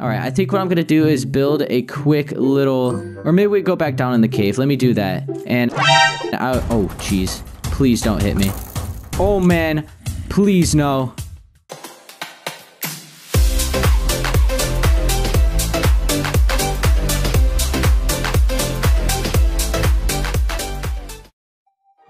Alright, I think what I'm gonna do is build a quick little... Or maybe we go back down in the cave. Let me do that. And... I, oh, jeez. Please don't hit me. Oh, man. Please, no.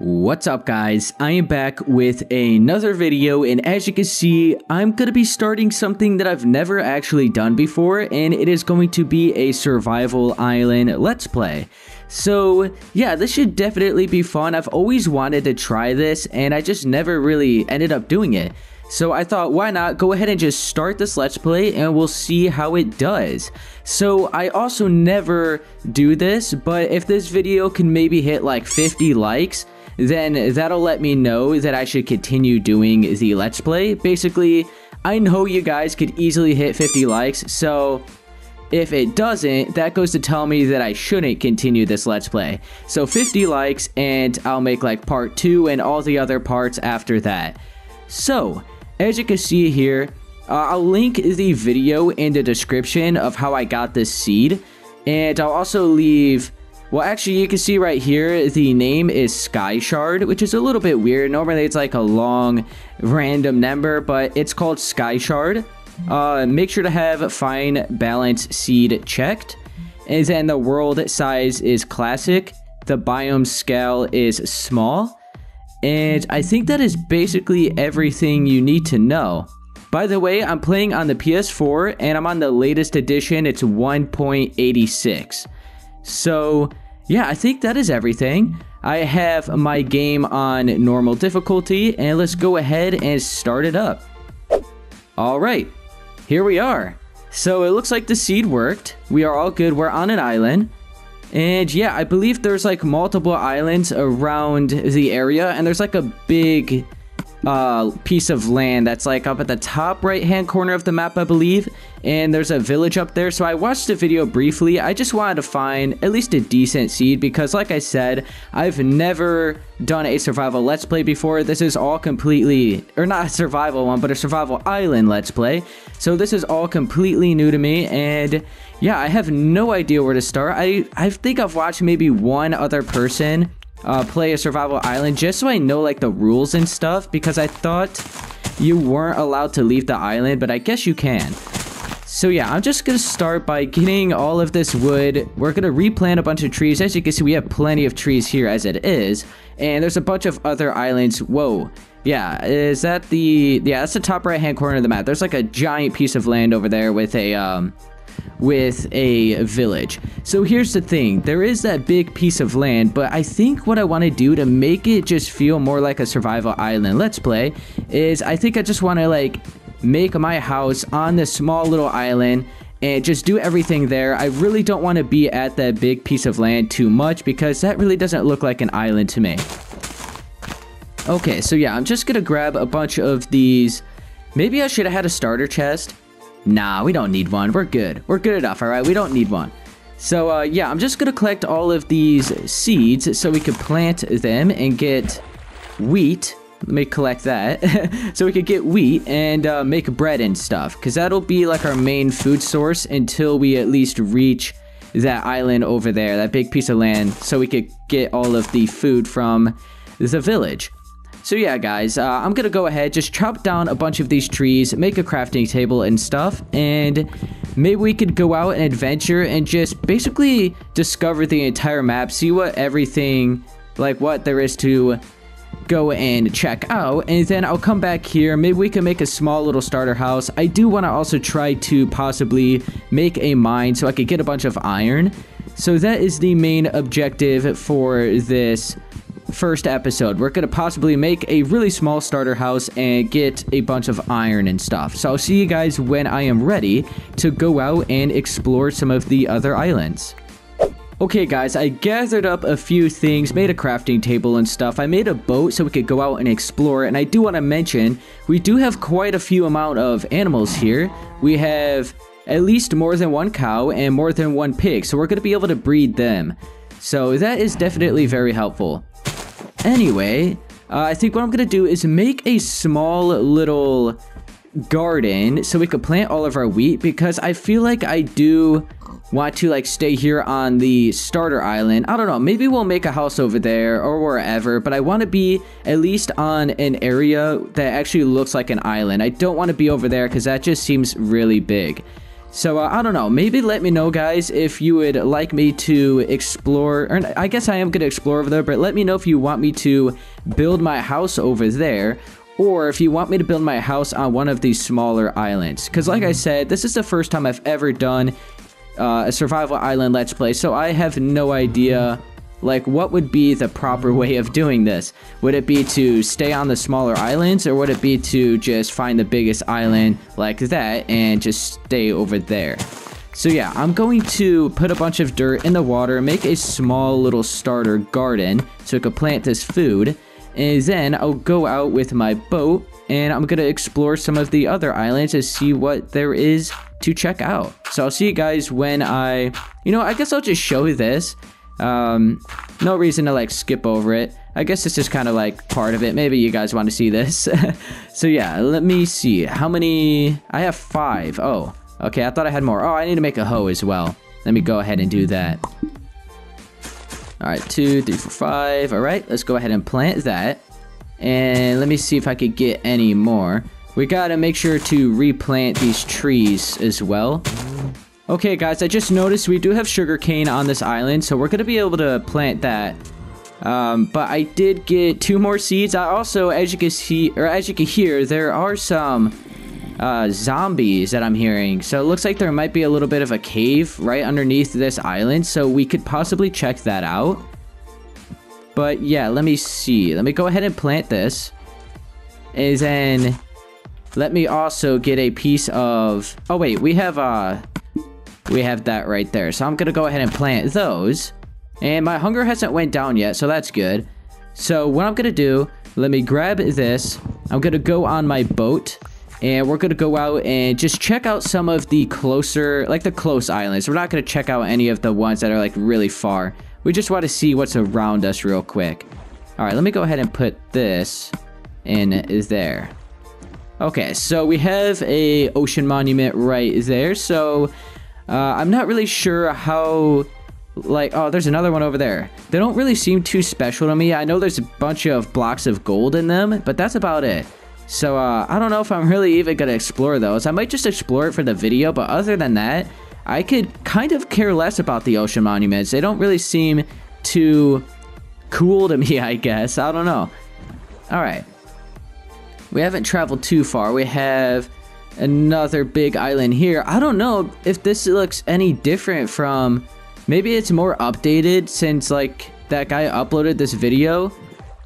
What's up guys, I am back with another video and as you can see, I'm going to be starting something that I've never actually done before and it is going to be a survival island let's play. So yeah, this should definitely be fun, I've always wanted to try this and I just never really ended up doing it. So I thought, why not go ahead and just start this Let's Play and we'll see how it does. So I also never do this, but if this video can maybe hit like 50 likes, then that'll let me know that I should continue doing the Let's Play. Basically, I know you guys could easily hit 50 likes, so if it doesn't, that goes to tell me that I shouldn't continue this Let's Play. So 50 likes, and I'll make like part 2 and all the other parts after that. So, as you can see here, uh, I'll link the video in the description of how I got this seed, and I'll also leave well, actually, you can see right here, the name is Skyshard, which is a little bit weird. Normally, it's like a long, random number, but it's called Skyshard. Uh, make sure to have Find Balanced Seed checked. And then the world size is Classic. The biome scale is Small. And I think that is basically everything you need to know. By the way, I'm playing on the PS4, and I'm on the latest edition. It's 1.86. So, yeah, I think that is everything. I have my game on normal difficulty, and let's go ahead and start it up. Alright, here we are. So it looks like the seed worked. We are all good. We're on an island. And yeah, I believe there's like multiple islands around the area, and there's like a big uh, piece of land that's like up at the top right hand corner of the map, I believe. And there's a village up there. So I watched the video briefly. I just wanted to find at least a decent seed because, like I said, I've never done a survival let's play before. This is all completely, or not a survival one, but a survival island let's play. So this is all completely new to me. And yeah, I have no idea where to start. I, I think I've watched maybe one other person uh, play a survival island just so I know like the rules and stuff because I thought you weren't allowed to leave the island, but I guess you can. So yeah, I'm just gonna start by getting all of this wood. We're gonna replant a bunch of trees. As you can see, we have plenty of trees here as it is. And there's a bunch of other islands. Whoa. Yeah, is that the... Yeah, that's the top right-hand corner of the map. There's like a giant piece of land over there with a, um with a village. So here's the thing, there is that big piece of land, but I think what I want to do to make it just feel more like a survival island let's play is I think I just want to like make my house on this small little island and just do everything there. I really don't want to be at that big piece of land too much because that really doesn't look like an island to me. Okay, so yeah, I'm just gonna grab a bunch of these. Maybe I should have had a starter chest. Nah, we don't need one. We're good. We're good enough, alright? We don't need one. So, uh, yeah, I'm just gonna collect all of these seeds so we can plant them and get wheat. Let me collect that. so we could get wheat and uh, make bread and stuff. Because that'll be like our main food source until we at least reach that island over there, that big piece of land, so we could get all of the food from the village. So yeah, guys, uh, I'm gonna go ahead, just chop down a bunch of these trees, make a crafting table and stuff, and maybe we could go out and adventure and just basically discover the entire map, see what everything, like what there is to go and check out and then I'll come back here. Maybe we can make a small little starter house. I do want to also try to possibly make a mine so I could get a bunch of iron. So that is the main objective for this first episode. We're going to possibly make a really small starter house and get a bunch of iron and stuff. So I'll see you guys when I am ready to go out and explore some of the other islands. Okay guys, I gathered up a few things, made a crafting table and stuff. I made a boat so we could go out and explore. And I do want to mention, we do have quite a few amount of animals here. We have at least more than one cow and more than one pig. So we're going to be able to breed them. So that is definitely very helpful. Anyway, uh, I think what I'm going to do is make a small little garden so we could plant all of our wheat because I feel like I do want to like stay here on the starter island. I don't know, maybe we'll make a house over there or wherever, but I want to be at least on an area that actually looks like an island. I don't want to be over there because that just seems really big. So, uh, I don't know. Maybe let me know, guys, if you would like me to explore. Or I guess I am going to explore over there, but let me know if you want me to build my house over there. Or if you want me to build my house on one of these smaller islands. Because like I said, this is the first time I've ever done uh, a survival island let's play. So I have no idea like, what would be the proper way of doing this? Would it be to stay on the smaller islands, or would it be to just find the biggest island like that and just stay over there? So yeah, I'm going to put a bunch of dirt in the water, make a small little starter garden so I could plant this food. And then I'll go out with my boat and I'm going to explore some of the other islands to see what there is to check out. So I'll see you guys when I, you know, I guess I'll just show you this um, no reason to like skip over it. I guess this is kind of like part of it. Maybe you guys want to see this. so yeah, let me see. How many? I have five. Oh, okay. I thought I had more. Oh, I need to make a hoe as well. Let me go ahead and do that. All right, two, three, four, five. All right, let's go ahead and plant that. And let me see if I could get any more. We gotta make sure to replant these trees as well. Okay, guys, I just noticed we do have sugarcane on this island, so we're going to be able to plant that. Um, but I did get two more seeds. I also, as you can see, or as you can hear, there are some uh, zombies that I'm hearing. So it looks like there might be a little bit of a cave right underneath this island, so we could possibly check that out. But yeah, let me see. Let me go ahead and plant this. And then let me also get a piece of... Oh, wait, we have... Uh, we have that right there. So I'm going to go ahead and plant those. And my hunger hasn't went down yet, so that's good. So what I'm going to do, let me grab this. I'm going to go on my boat. And we're going to go out and just check out some of the closer, like the close islands. We're not going to check out any of the ones that are like really far. We just want to see what's around us real quick. All right, let me go ahead and put this in is there. Okay, so we have a ocean monument right there. So uh, I'm not really sure how like oh there's another one over there. They don't really seem too special to me. I know there's a bunch of blocks of gold in them but that's about it. So uh, i don't know if i'm really even gonna explore those. I might just explore it for the video but other than that i could kind of care less about the ocean monuments. They don't really seem too cool to me i guess. I don't know. All right. We haven't traveled too far. We have another big island here. I don't know if this looks any different from... Maybe it's more updated since, like, that guy uploaded this video.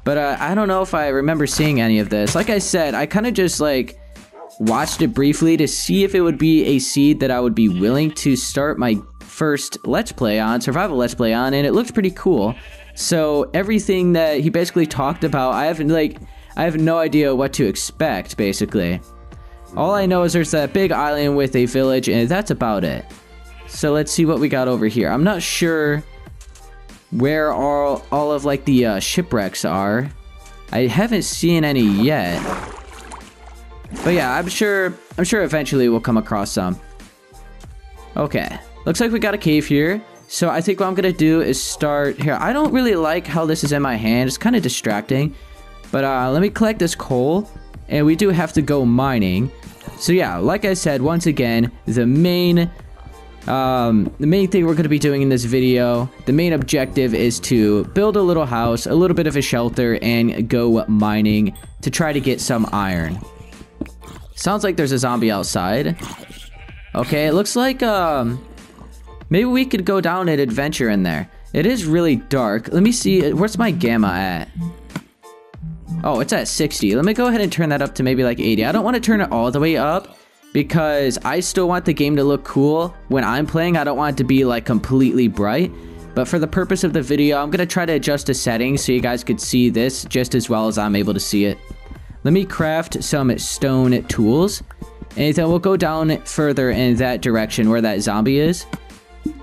But uh, I don't know if I remember seeing any of this. Like I said, I kind of just, like, watched it briefly to see if it would be a seed that I would be willing to start my first Let's Play on, Survival Let's Play on, and it looked pretty cool. So everything that he basically talked about, I haven't, like, I have no idea what to expect, basically. All I know is there's that big island with a village, and that's about it. So let's see what we got over here. I'm not sure where all, all of like the uh, shipwrecks are. I haven't seen any yet. But yeah, I'm sure I'm sure eventually we'll come across some. Okay. Looks like we got a cave here. So I think what I'm to do is start here. I don't really like how this is in my hand. It's kind of distracting. But uh, let me collect this coal. And we do have to go mining. So yeah, like I said, once again, the main um, the main thing we're going to be doing in this video, the main objective is to build a little house, a little bit of a shelter, and go mining to try to get some iron. Sounds like there's a zombie outside. Okay, it looks like, um, maybe we could go down an adventure in there. It is really dark. Let me see, where's my gamma at? Oh, it's at 60. Let me go ahead and turn that up to maybe like 80. I don't want to turn it all the way up because I still want the game to look cool when I'm playing. I don't want it to be like completely bright. But for the purpose of the video, I'm going to try to adjust the settings so you guys could see this just as well as I'm able to see it. Let me craft some stone tools. And then we'll go down further in that direction where that zombie is.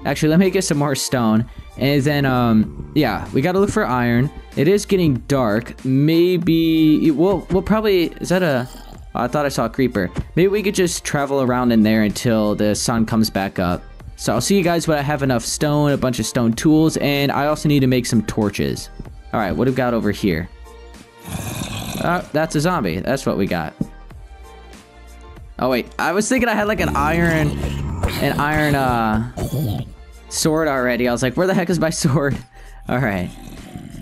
Actually, let me get some more stone. And then, um, yeah, we gotta look for iron. It is getting dark. Maybe, we'll, we'll probably, is that a, I thought I saw a creeper. Maybe we could just travel around in there until the sun comes back up. So I'll see you guys when I have enough stone, a bunch of stone tools, and I also need to make some torches. All right, what do we got over here? Uh, that's a zombie. That's what we got. Oh wait, I was thinking I had like an iron, an iron uh, sword already. I was like, where the heck is my sword? All right.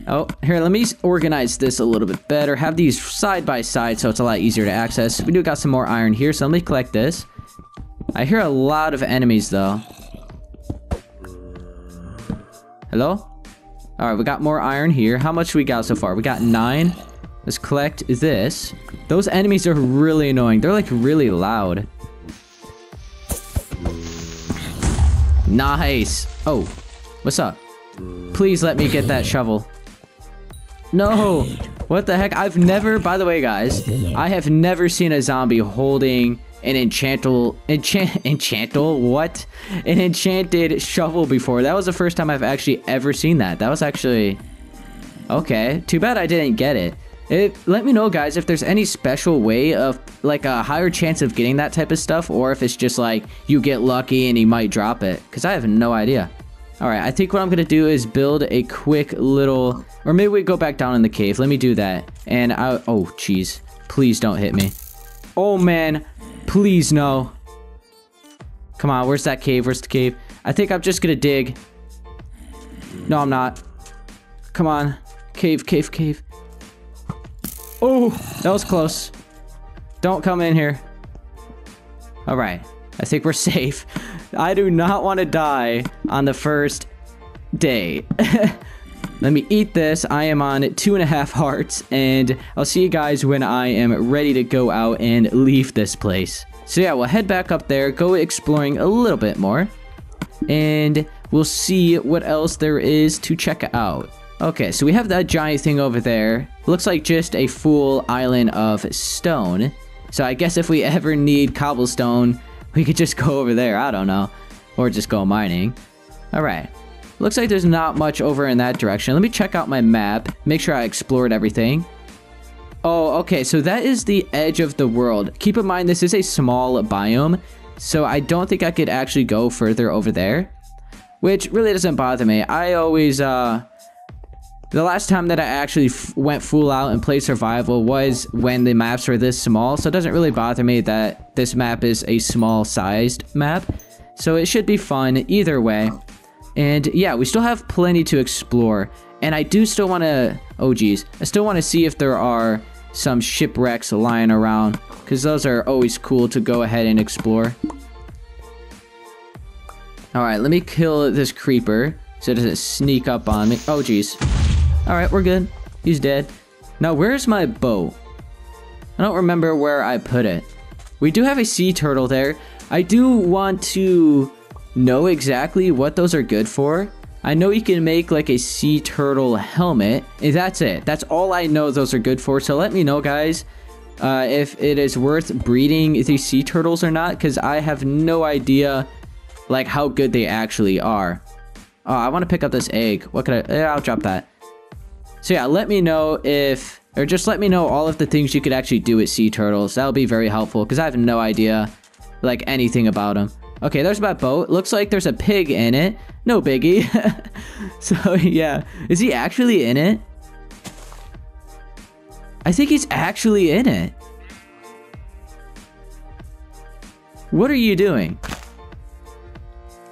Oh, here, let me organize this a little bit better. Have these side by side so it's a lot easier to access. We do got some more iron here, so let me collect this. I hear a lot of enemies though. Hello? All right, we got more iron here. How much we got so far? We got nine. Let's collect this. Those enemies are really annoying. They're like really loud. Nice. Oh, what's up? Please let me get that shovel. No. What the heck? I've never, by the way, guys, I have never seen a zombie holding an enchantal, enchant, enchantal, what? An enchanted shovel before. That was the first time I've actually ever seen that. That was actually, okay. Too bad I didn't get it. It, let me know, guys, if there's any special way of, like, a higher chance of getting that type of stuff, or if it's just, like, you get lucky and he might drop it, because I have no idea. Alright, I think what I'm going to do is build a quick little, or maybe we go back down in the cave. Let me do that. And I, oh, jeez. Please don't hit me. Oh, man. Please, no. Come on, where's that cave? Where's the cave? I think I'm just going to dig. No, I'm not. Come on. Cave, cave, cave. Oh, that was close. Don't come in here. All right. I think we're safe. I do not want to die on the first day. Let me eat this. I am on two and a half hearts, and I'll see you guys when I am ready to go out and leave this place. So yeah, we'll head back up there, go exploring a little bit more, and we'll see what else there is to check out. Okay, so we have that giant thing over there. Looks like just a full island of stone. So I guess if we ever need cobblestone, we could just go over there. I don't know. Or just go mining. Alright. Looks like there's not much over in that direction. Let me check out my map. Make sure I explored everything. Oh, okay. So that is the edge of the world. Keep in mind, this is a small biome. So I don't think I could actually go further over there. Which really doesn't bother me. I always, uh... The last time that I actually went full out and played survival was when the maps were this small, so it doesn't really bother me that this map is a small sized map. So it should be fun either way. And yeah, we still have plenty to explore. And I do still want to, oh geez, I still want to see if there are some shipwrecks lying around. Because those are always cool to go ahead and explore. Alright, let me kill this creeper so it doesn't sneak up on me. Oh geez. Alright, we're good. He's dead. Now, where's my bow? I don't remember where I put it. We do have a sea turtle there. I do want to know exactly what those are good for. I know you can make like a sea turtle helmet. That's it. That's all I know those are good for. So let me know, guys, uh, if it is worth breeding these sea turtles or not. Because I have no idea like how good they actually are. Oh, I want to pick up this egg. What could I? Yeah, I'll drop that. So yeah, let me know if, or just let me know all of the things you could actually do with sea turtles. That'll be very helpful because I have no idea, like, anything about them. Okay, there's my boat. Looks like there's a pig in it. No biggie. so yeah, is he actually in it? I think he's actually in it. What are you doing?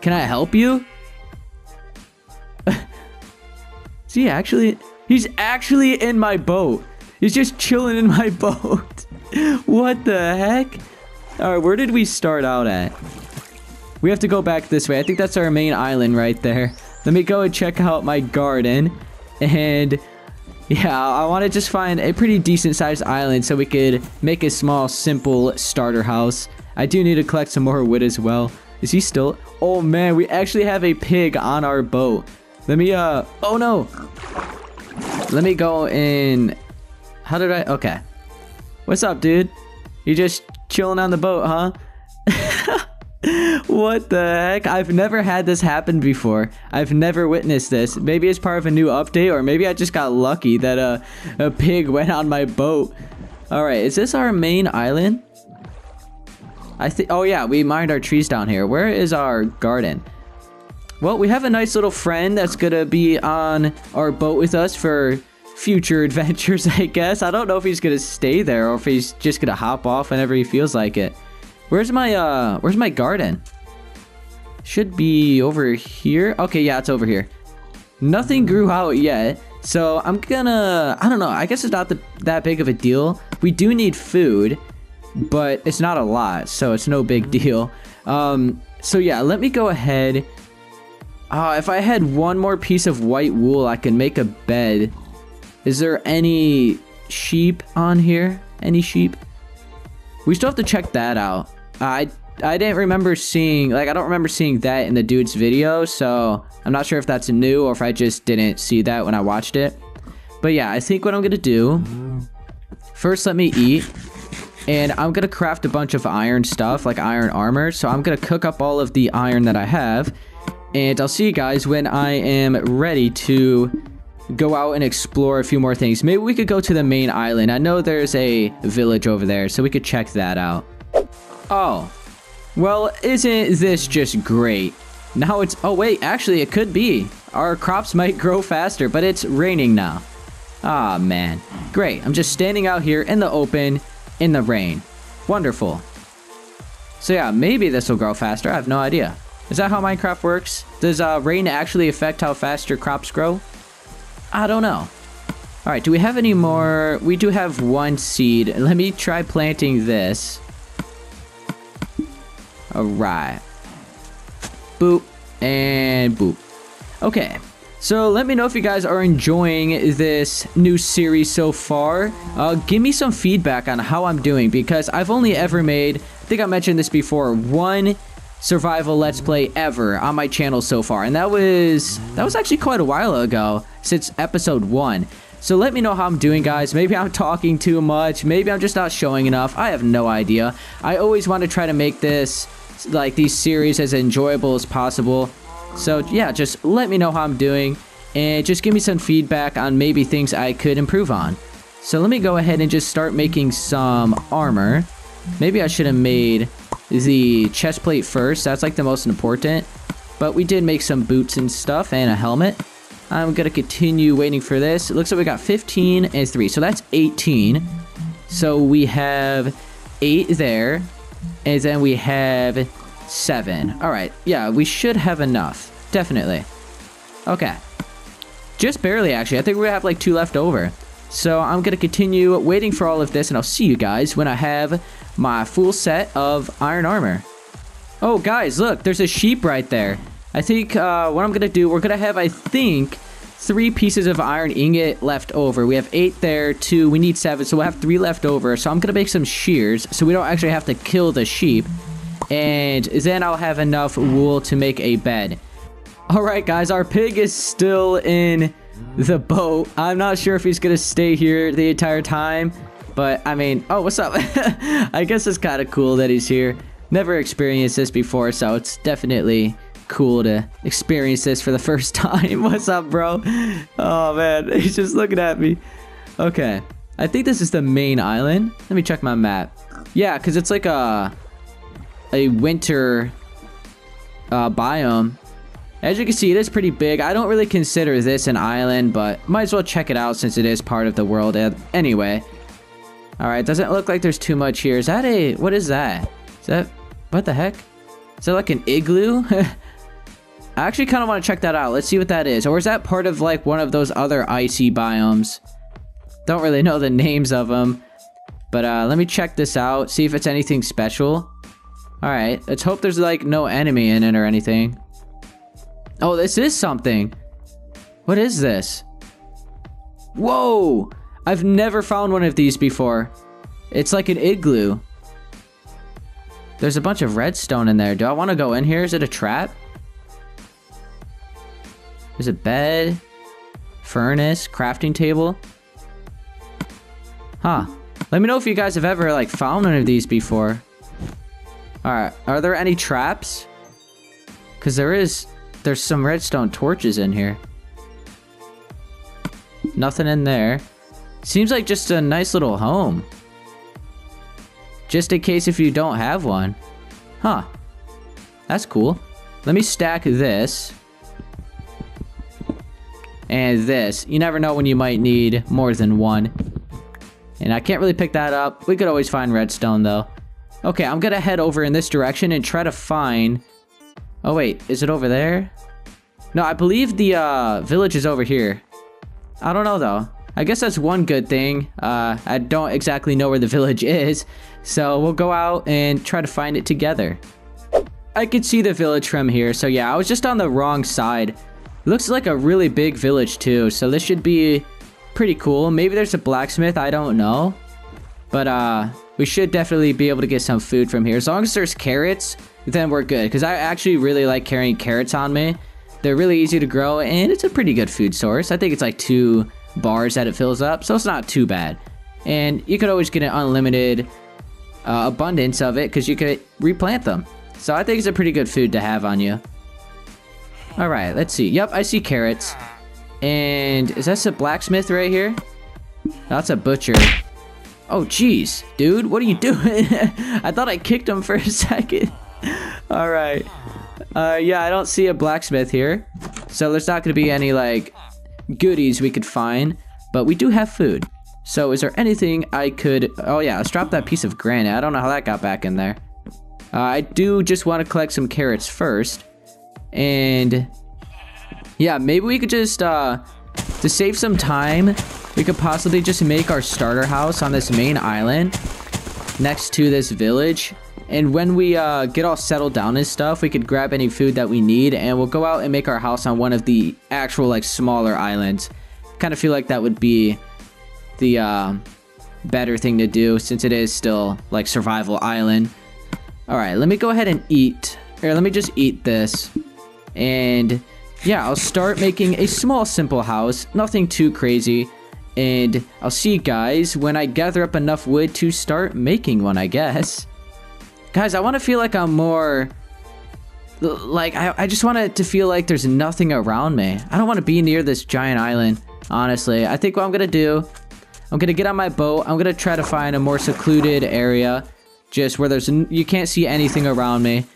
Can I help you? is he actually... He's actually in my boat. He's just chilling in my boat. what the heck? All right, where did we start out at? We have to go back this way. I think that's our main island right there. Let me go and check out my garden. And yeah, I want to just find a pretty decent sized island so we could make a small, simple starter house. I do need to collect some more wood as well. Is he still? Oh man, we actually have a pig on our boat. Let me, uh, oh no. Let me go in. How did I? Okay. What's up, dude? You just chilling on the boat, huh? what the heck? I've never had this happen before. I've never witnessed this. Maybe it's part of a new update, or maybe I just got lucky that a, a pig went on my boat. All right, is this our main island? I think. Oh yeah, we mined our trees down here. Where is our garden? Well, we have a nice little friend that's gonna be on our boat with us for future adventures, I guess. I don't know if he's gonna stay there or if he's just gonna hop off whenever he feels like it. Where's my uh? Where's my garden? Should be over here. Okay, yeah, it's over here. Nothing grew out yet. So I'm gonna, I don't know, I guess it's not the, that big of a deal. We do need food, but it's not a lot, so it's no big deal. Um, so yeah, let me go ahead. Uh, if I had one more piece of white wool, I could make a bed. Is there any sheep on here? Any sheep? We still have to check that out. I I didn't remember seeing, like, I don't remember seeing that in the dude's video, so I'm not sure if that's new or if I just didn't see that when I watched it. But yeah, I think what I'm gonna do, first let me eat, and I'm gonna craft a bunch of iron stuff, like iron armor, so I'm gonna cook up all of the iron that I have, and I'll see you guys when I am ready to go out and explore a few more things. Maybe we could go to the main island. I know there's a village over there, so we could check that out. Oh, well, isn't this just great? Now it's... Oh, wait. Actually, it could be. Our crops might grow faster, but it's raining now. Ah, man. Great. I'm just standing out here in the open, in the rain. Wonderful. So yeah, maybe this will grow faster. I have no idea. Is that how Minecraft works? Does uh, rain actually affect how fast your crops grow? I don't know. All right, do we have any more? We do have one seed. Let me try planting this. Alright. Boop. And boop. Okay. So let me know if you guys are enjoying this new series so far. Uh, give me some feedback on how I'm doing because I've only ever made, I think I mentioned this before, one survival let's play ever on my channel so far. And that was, that was actually quite a while ago since episode one. So let me know how I'm doing, guys. Maybe I'm talking too much. Maybe I'm just not showing enough. I have no idea. I always want to try to make this like these series as enjoyable as possible. So yeah, just let me know how I'm doing and just give me some feedback on maybe things I could improve on. So let me go ahead and just start making some armor. Maybe I should have made the chest plate first. That's like the most important. But we did make some boots and stuff and a helmet. I'm going to continue waiting for this. It looks like we got 15 and 3. So that's 18. So we have 8 there. And then we have seven. All right. Yeah, we should have enough. Definitely. Okay. Just barely, actually. I think we have like two left over. So I'm going to continue waiting for all of this, and I'll see you guys when I have my full set of iron armor. Oh, guys, look. There's a sheep right there. I think uh, what I'm going to do, we're going to have, I think, three pieces of iron ingot left over. We have eight there, two. We need seven, so we'll have three left over. So I'm going to make some shears so we don't actually have to kill the sheep. And then I'll have enough wool to make a bed. All right, guys, our pig is still in the boat. I'm not sure if he's going to stay here the entire time. But, I mean, oh, what's up? I guess it's kind of cool that he's here. Never experienced this before, so it's definitely cool to experience this for the first time. What's up, bro? Oh, man. He's just looking at me. Okay. I think this is the main island. Let me check my map. Yeah, because it's like a, a winter uh, biome. As you can see, it is pretty big. I don't really consider this an island, but might as well check it out since it is part of the world anyway. Alright, doesn't look like there's too much here. Is that a... What is that? Is that... What the heck? Is that like an igloo? I actually kind of want to check that out. Let's see what that is. Or is that part of like one of those other icy biomes? Don't really know the names of them. But uh, let me check this out. See if it's anything special. Alright, let's hope there's like no enemy in it or anything. Oh, this is something. What is this? Whoa! I've never found one of these before. It's like an igloo. There's a bunch of redstone in there. Do I want to go in here? Is it a trap? There's a bed, furnace, crafting table. Huh. Let me know if you guys have ever, like, found one of these before. Alright, are there any traps? Because there is... There's some redstone torches in here. Nothing in there. Seems like just a nice little home. just in case if you don't have one. Huh. That's cool. Let me stack this. And this. You never know when you might need more than one. And I can't really pick that up. We could always find redstone, though. Okay, I'm gonna head over in this direction and try to find... Oh, wait. Is it over there? No, I believe the uh, village is over here. I don't know, though. I guess that's one good thing. Uh, I don't exactly know where the village is. So we'll go out and try to find it together. I could see the village from here. So yeah, I was just on the wrong side. Looks like a really big village too. So this should be pretty cool. Maybe there's a blacksmith. I don't know. But uh, we should definitely be able to get some food from here. As long as there's carrots, then we're good. Because I actually really like carrying carrots on me. They're really easy to grow and it's a pretty good food source. I think it's like two bars that it fills up, so it's not too bad. And you could always get an unlimited uh, abundance of it because you could replant them. So I think it's a pretty good food to have on you. Alright, let's see. Yep, I see carrots. And is that a blacksmith right here? That's a butcher. Oh, jeez. Dude, what are you doing? I thought I kicked him for a second. Alright. Uh, yeah, I don't see a blacksmith here. So there's not going to be any, like, goodies we could find. But we do have food. So is there anything I could... Oh, yeah, let's drop that piece of granite. I don't know how that got back in there. Uh, I do just want to collect some carrots first. And... Yeah, maybe we could just, uh... To save some time, we could possibly just make our starter house on this main island next to this village and when we uh, get all settled down and stuff, we could grab any food that we need and we'll go out and make our house on one of the actual like smaller islands. Kind of feel like that would be the uh, better thing to do since it is still like survival island. All right, let me go ahead and eat. Or let me just eat this. And yeah, I'll start making a small simple house. Nothing too crazy. And I'll see you guys when I gather up enough wood to start making one, I guess. Guys, I want to feel like I'm more... Like, I, I just want it to feel like there's nothing around me. I don't want to be near this giant island, honestly. I think what I'm going to do... I'm going to get on my boat. I'm going to try to find a more secluded area. Just where there's... You can't see anything around me.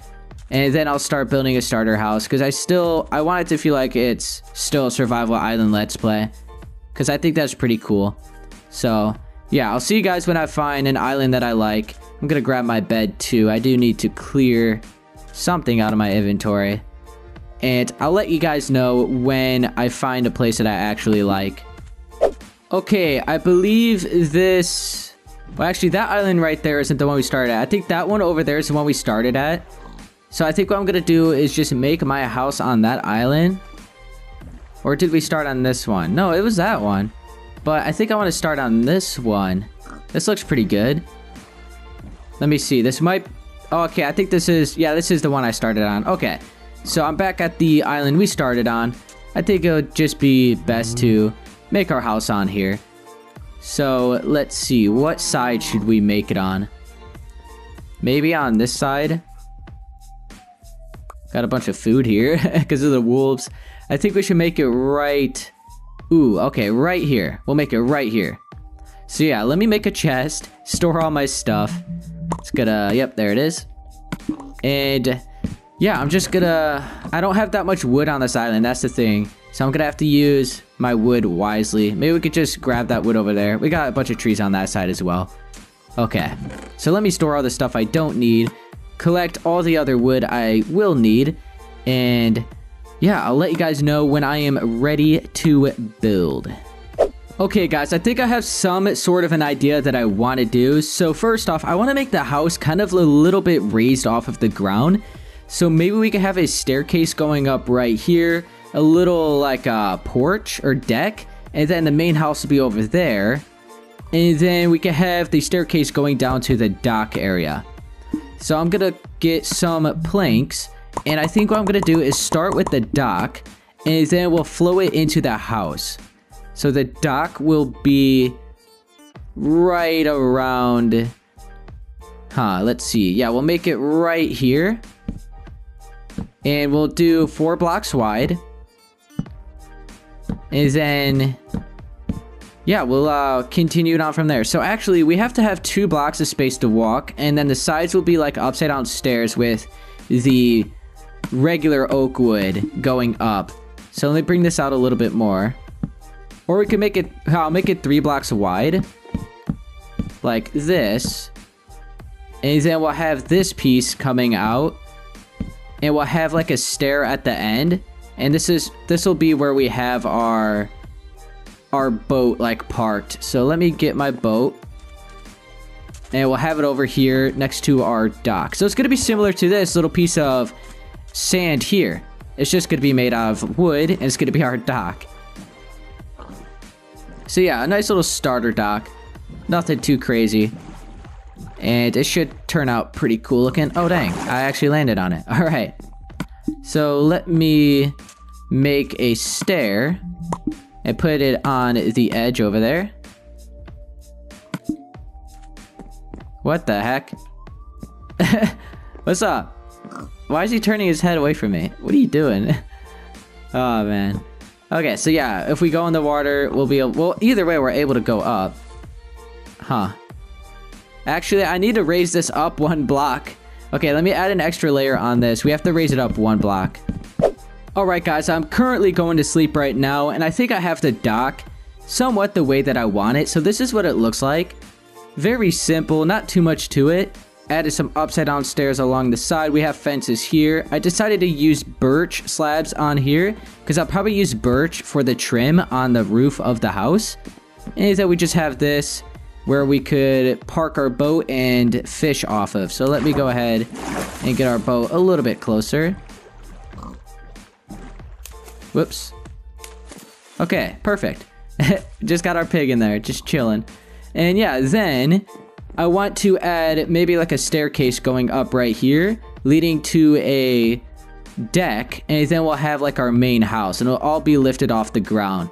And then I'll start building a starter house. Because I still... I want it to feel like it's still a survival island let's play. Because I think that's pretty cool. So, yeah. I'll see you guys when I find an island that I like. I'm gonna grab my bed too. I do need to clear something out of my inventory. And I'll let you guys know when I find a place that I actually like. Okay, I believe this... Well, actually, that island right there isn't the one we started at. I think that one over there is the one we started at. So I think what I'm to do is just make my house on that island. Or did we start on this one? No, it was that one. But I think I want to start on this one. This looks pretty good. Let me see. This might... Oh, okay, I think this is... Yeah, this is the one I started on. Okay. So I'm back at the island we started on. I think it would just be best to mm-hmm. make our house on here. So let's see. What side should we make it on? Maybe on this side? Got a bunch of food here because of the wolves. I think we should make it right... Ooh, okay, right here. We'll make it right here. So yeah, let me make a chest, store all my stuff. It's gonna, yep, there it is. And yeah, I'm just gonna, I don't have that much wood on this island, that's the thing. So I'm gonna have to use my wood wisely. Maybe we could just grab that wood over there. We got a bunch of trees on that side as well. Okay, so let me store all the stuff I don't need, collect all the other wood I will need, and yeah, I'll let you guys know when I am ready to build. Okay guys, I think I have some sort of an idea that I want to do. So first off, I want to make the house kind of a little bit raised off of the ground. So maybe we could have a staircase going up right here, a little like a porch or deck, and then the main house will be over there. And then we can have the staircase going down to the dock area. So I'm going to get some planks, and I think what I'm going to do is start with the dock, and then we'll flow it into the house. So the dock will be right around... Huh, let's see. Yeah, we'll make it right here. And we'll do four blocks wide. And then... yeah, we'll uh, continue it on from there. So actually, we have to have two blocks of space to walk, and then the sides will be like upside down stairs with the regular oak wood going up. So let me bring this out a little bit more. Or we can make it, I'll make it three blocks wide. Like this. And then we'll have this piece coming out. And we'll have like a stair at the end. And this is, this will be where we have our, our boat like parked. So let me get my boat. And we'll have it over here next to our dock. So it's going to be similar to this little piece of sand here. It's just going to be made out of wood, and it's going to be our dock. So yeah, a nice little starter dock. Nothing too crazy. And it should turn out pretty cool looking. Oh dang, I actually landed on it. Alright. So let me make a stair and put it on the edge over there. What the heck? What's up? Why is he turning his head away from me? What are you doing? oh, man. Okay, so yeah, if we go in the water, we'll be able- well, either way, we're able to go up. Huh. Actually, I need to raise this up one block. Okay, let me add an extra layer on this. We have to raise it up one block. Alright guys, I'm currently going to sleep right now, and I think I have the dock somewhat the way that I want it. So this is what it looks like. Very simple, not too much to it added some upside down stairs along the side. We have fences here. I decided to use birch slabs on here because I'll probably use birch for the trim on the roof of the house. And that we just have this where we could park our boat and fish off of. So let me go ahead and get our boat a little bit closer. Whoops. Okay, perfect. just got our pig in there, just chilling. And yeah, then I want to add maybe like a staircase going up right here, leading to a deck, and then we'll have like our main house, and it'll all be lifted off the ground.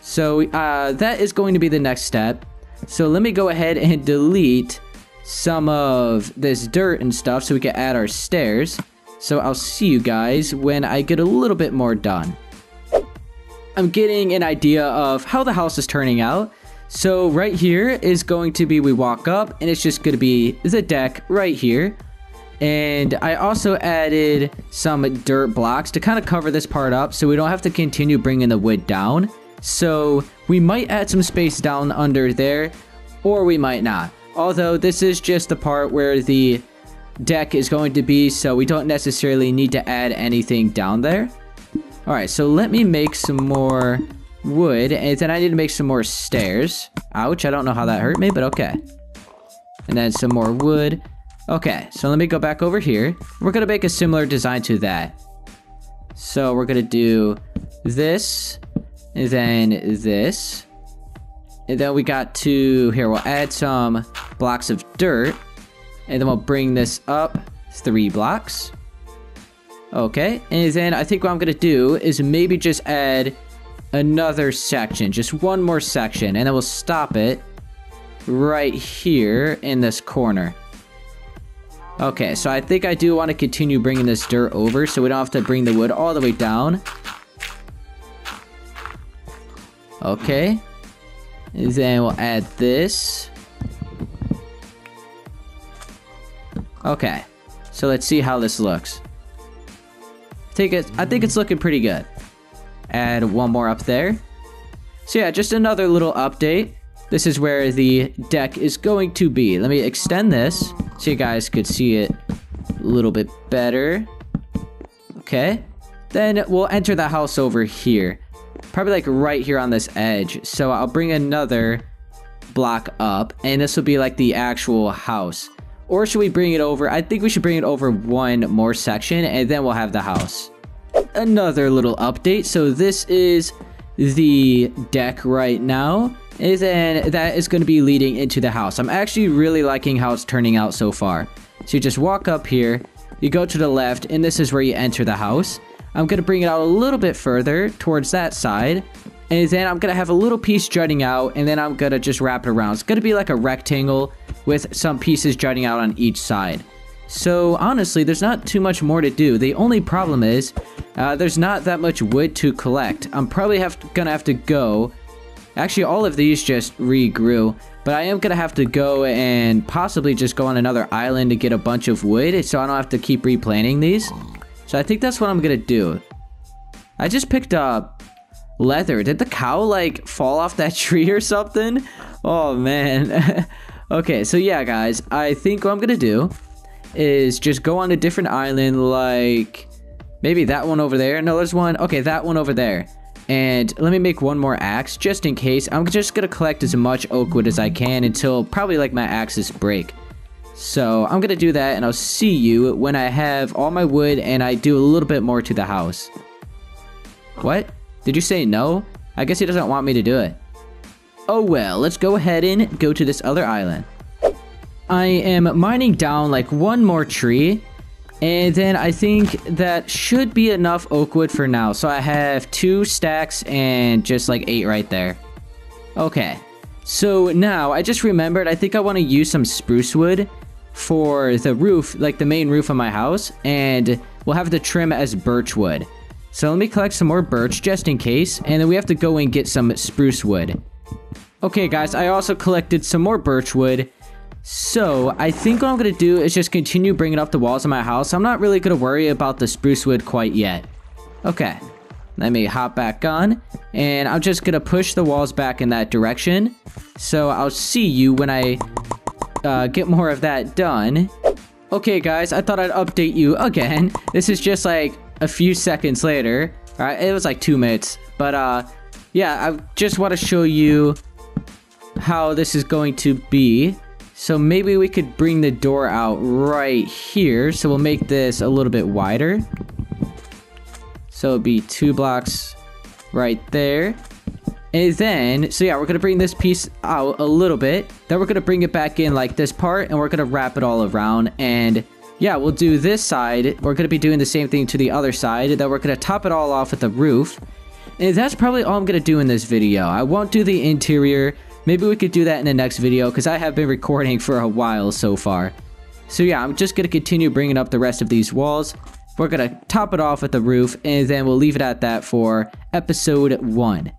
So uh, that is going to be the next step. So let me go ahead and delete some of this dirt and stuff so we can add our stairs. So I'll see you guys when I get a little bit more done. I'm getting an idea of how the house is turning out. So right here is going to be we walk up and it's just going to be the deck right here. And I also added some dirt blocks to kind of cover this part up so we don't have to continue bringing the wood down. So we might add some space down under there or we might not. Although this is just the part where the deck is going to be so we don't necessarily need to add anything down there. Alright, so let me make some more wood, and then I need to make some more stairs. Ouch, I don't know how that hurt me, but okay. And then some more wood. Okay, so let me go back over here. We're gonna make a similar design to that. So we're gonna do this, and then this. And then we got to, here, we'll add some blocks of dirt. And then we'll bring this up three blocks. Okay, and then I think what I'm gonna do is maybe just add another section, just one more section, and then we'll stop it right here in this corner. Okay, so I think I do want to continue bringing this dirt over so we don't have to bring the wood all the way down. Okay. Then we'll add this. Okay. So let's see how this looks. I think it's, I think it's looking pretty good. Add one more up there. So yeah, just another little update. This is where the deck is going to be. Let me extend this so you guys could see it a little bit better. Okay. Then we'll enter the house over here. Probably like right here on this edge. So I'll bring another block up and this will be like the actual house. Or should we bring it over? I think we should bring it over one more section and then we'll have the house another little update. So this is the deck right now. And then that is going to be leading into the house. I'm actually really liking how it's turning out so far. So you just walk up here, you go to the left, and this is where you enter the house. I'm going to bring it out a little bit further towards that side. And then I'm going to have a little piece jutting out, and then I'm going to just wrap it around. It's going to be like a rectangle with some pieces jutting out on each side. So honestly, there's not too much more to do. The only problem is uh, there's not that much wood to collect. I'm probably have to, gonna have to go Actually, all of these just regrew. But I am to have to go and possibly just go on another island to get a bunch of wood so I don't have to keep replanting these. So I think that's what I'm to do. I just picked up leather. Did the cow, like, fall off that tree or something? Oh, man. okay, so yeah, guys. I think what I'm to do is just go on a different island, like, maybe that one over there. No, there's one. Okay, that one over there. And let me make one more axe just in case. I'm just going to collect as much oak wood as I can until probably like my axes break. So I'm going to do that and I'll see you when I have all my wood and I do a little bit more to the house. What? Did you say no? I guess he doesn't want me to do it. Oh well, let's go ahead and go to this other island. I am mining down like one more tree and then I think that should be enough oak wood for now. So I have two stacks and just like eight right there. Okay. So now I just remembered I think I want to use some spruce wood for the roof, like the main roof of my house. And we'll have the trim as birch wood. So let me collect some more birch just in case. And then we have to go and get some spruce wood. Okay guys, I also collected some more birch wood. So, I think what I'm going to do is just continue bringing up the walls of my house. I'm not really going to worry about the spruce wood quite yet. Okay, let me hop back on. And I'm just going to push the walls back in that direction. So, I'll see you when I uh, get more of that done. Okay, guys, I thought I'd update you again. This is just like a few seconds later. Alright, it was like two minutes. But, uh, yeah, I just want to show you how this is going to be. So maybe we could bring the door out right here. So we'll make this a little bit wider. So it'd be two blocks right there. And then, so yeah, we're going to bring this piece out a little bit. Then we're going to bring it back in like this part. And we're going to wrap it all around. And yeah, we'll do this side. We're going to be doing the same thing to the other side. Then we're going to top it all off with the roof. And that's probably all I'm going to do in this video. I won't do the interior. Maybe we could do that in the next video because I have been recording for a while so far. So yeah, I'm just going to continue bringing up the rest of these walls. We're going to top it off with the roof and then we'll leave it at that for episode 1.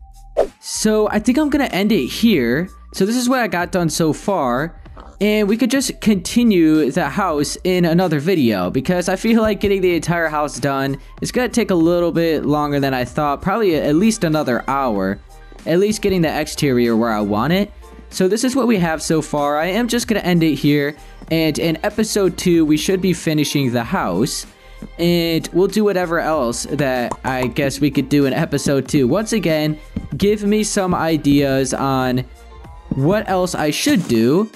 So I think I'm going to end it here. So this is what I got done so far. And we could just continue the house in another video because I feel like getting the entire house done is going to take a little bit longer than I thought. Probably at least another hour at least getting the exterior where I want it. So this is what we have so far. I am just going to end it here. And in episode 2, we should be finishing the house. And we'll do whatever else that I guess we could do in episode 2. Once again, give me some ideas on what else I should do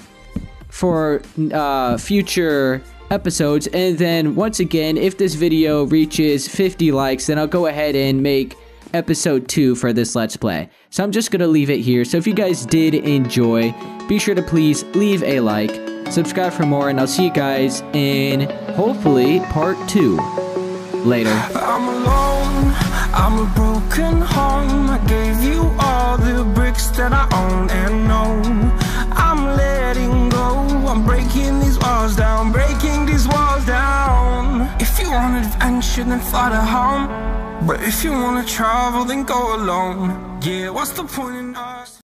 for uh, future episodes. And then once again, if this video reaches 50 likes, then I'll go ahead and make episode 2 for this Let's Play. So I'm just going to leave it here. So if you guys did enjoy, be sure to please leave a like, subscribe for more, and I'll see you guys in, hopefully, part 2. Later. I'm alone, I'm a broken home. I gave you all the bricks that I own and know. Then fly to home. But if you wanna travel, then go alone Yeah, what's the point in us?